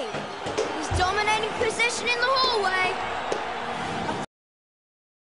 He's dominating possession in the hallway.